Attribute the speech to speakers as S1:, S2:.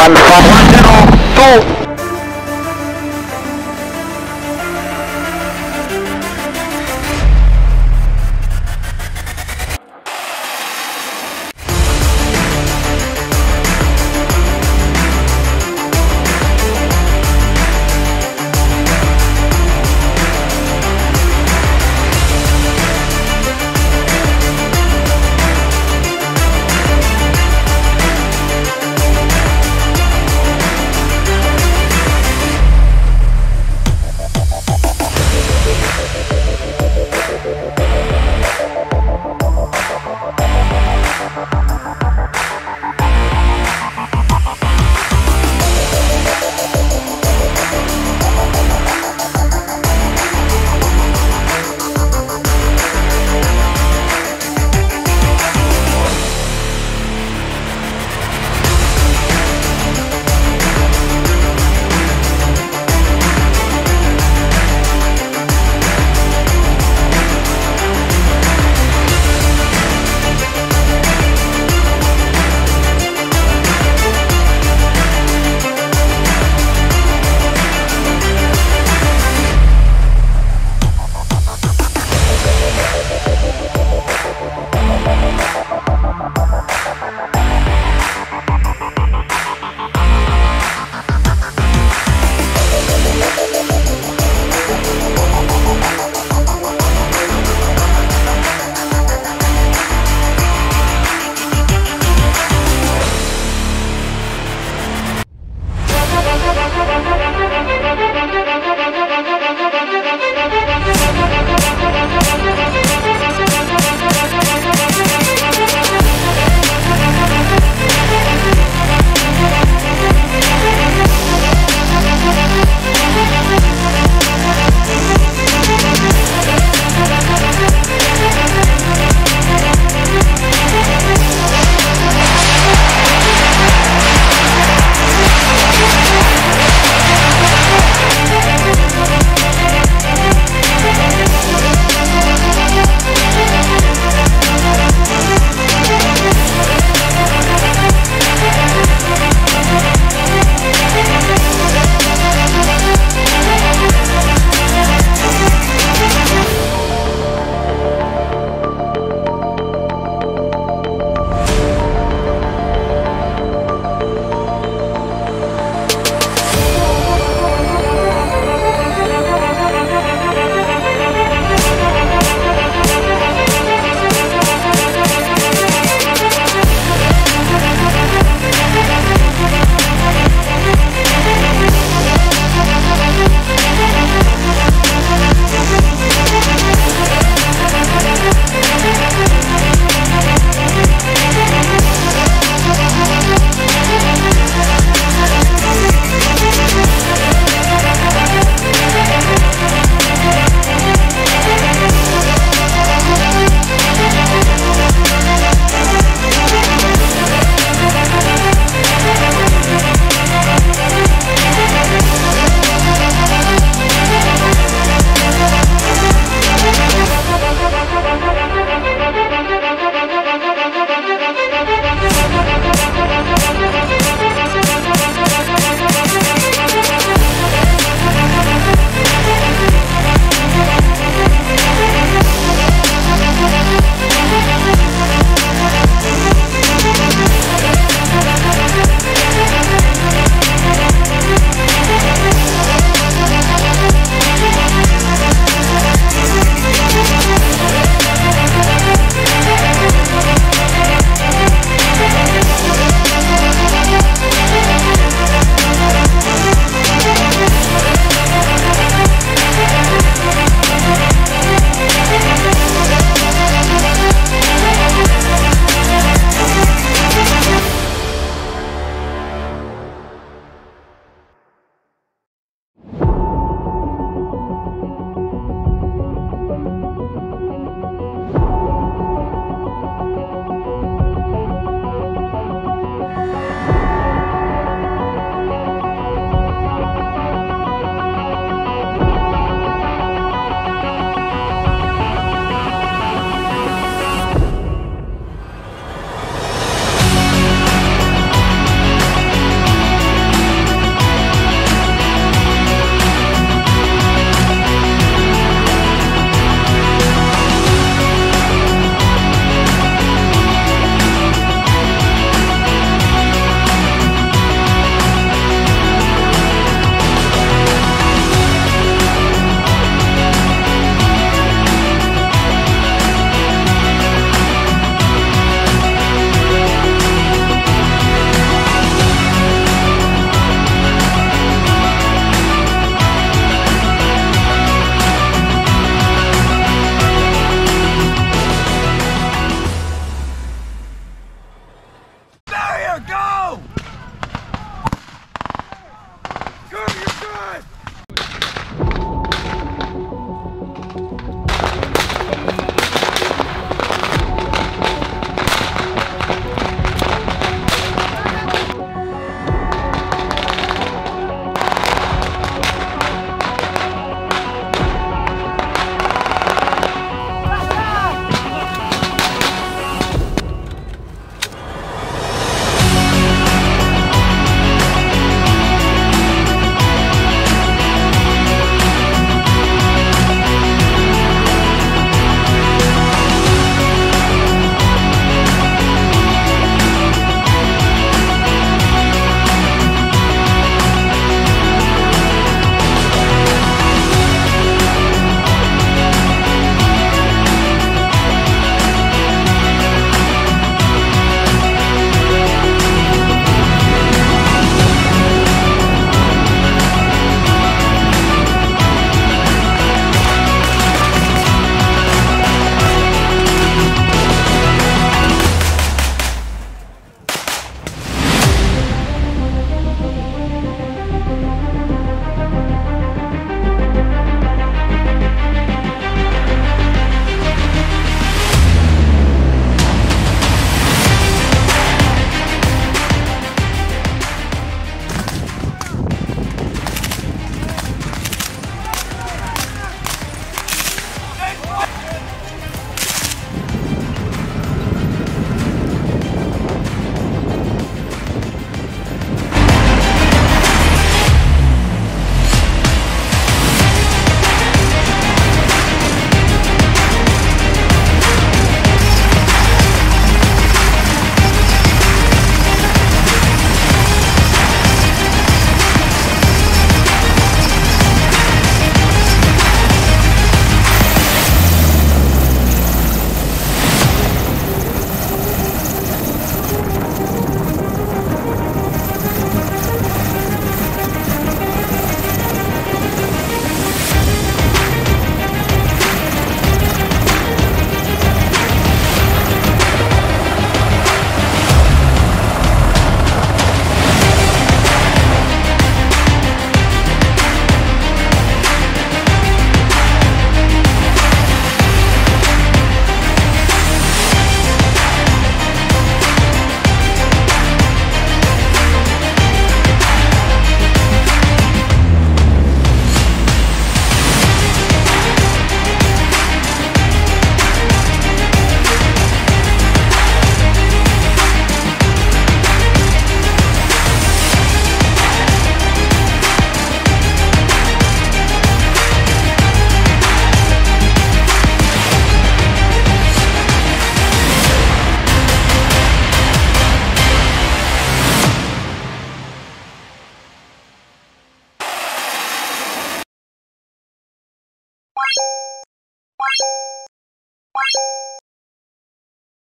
S1: one five one zero two.